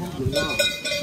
不번 들.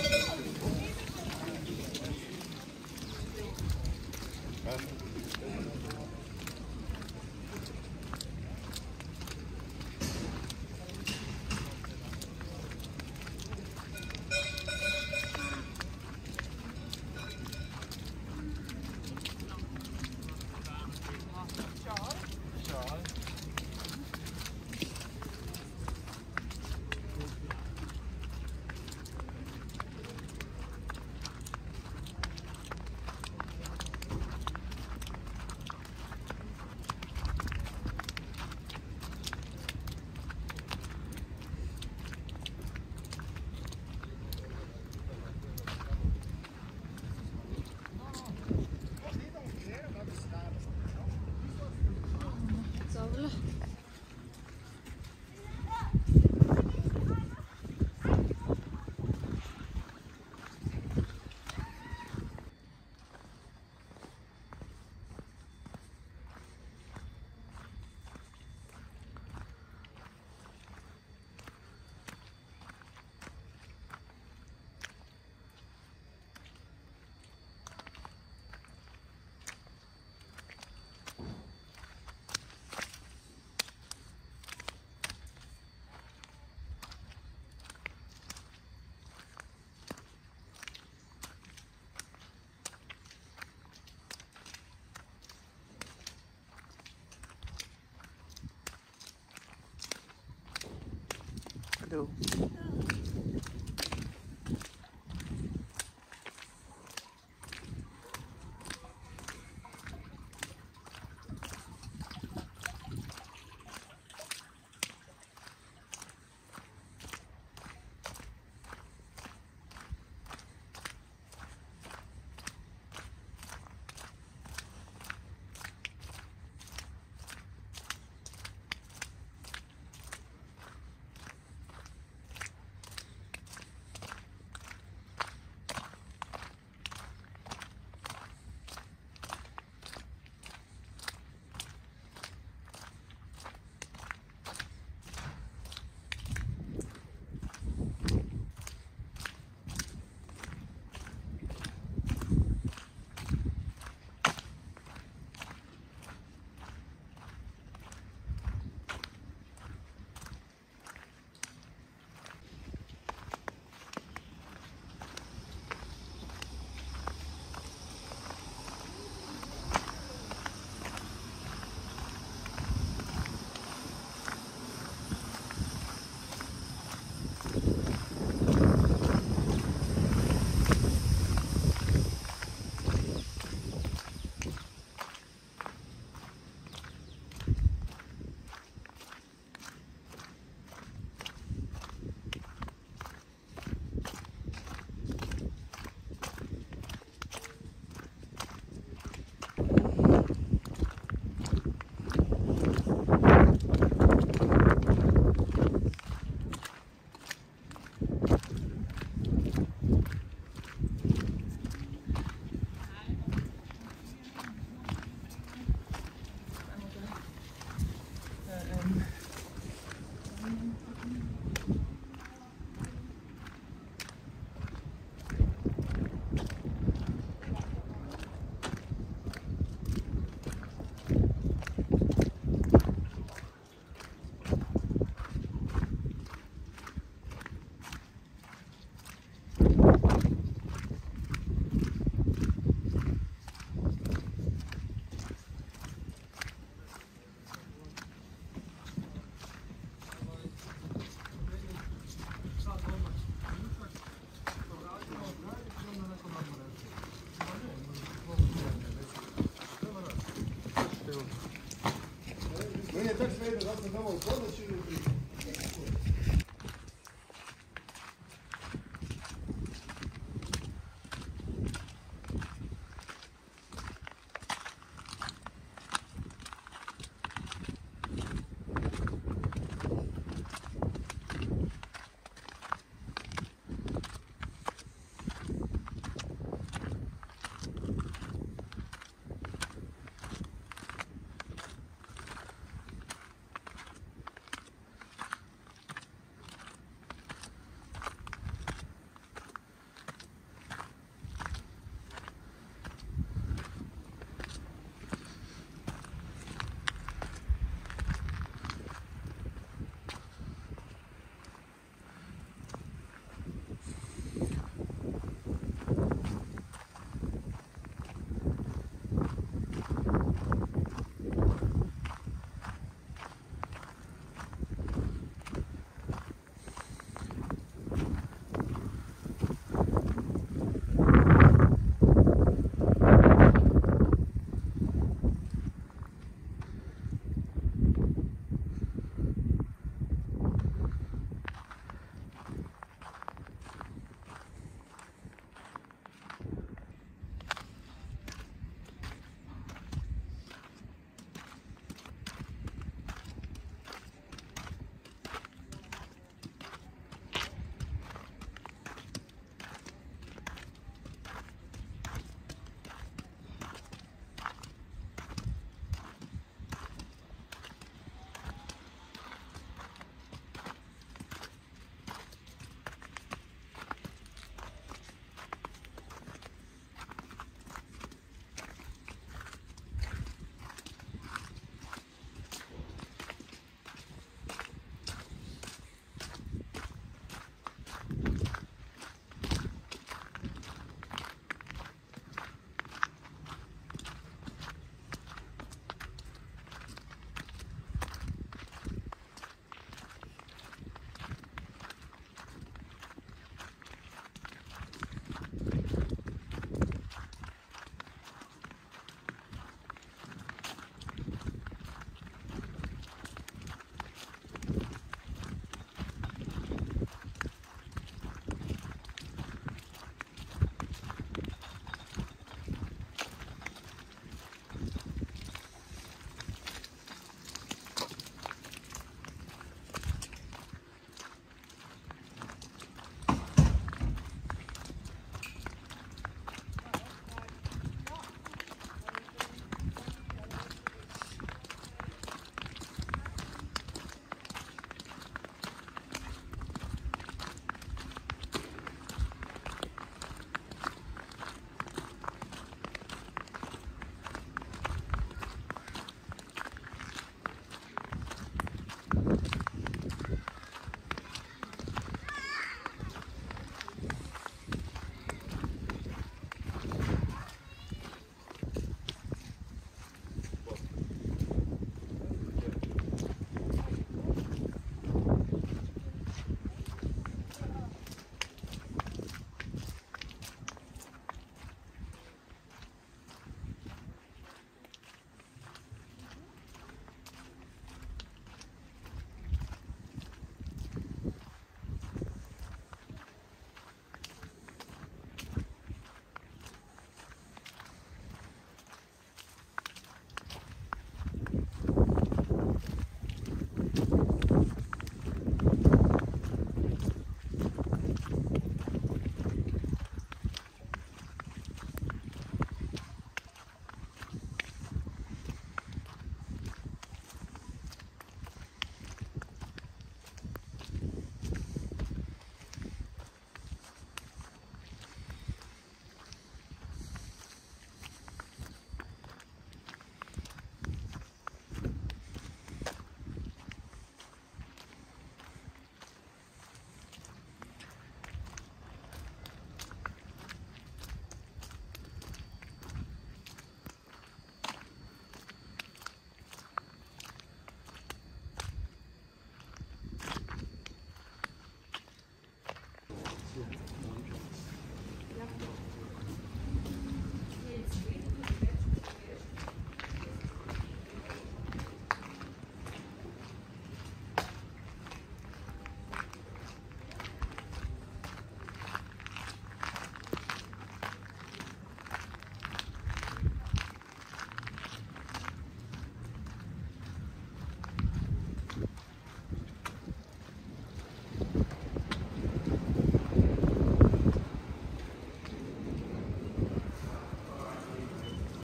Obrigado. Meni je čak svejedno da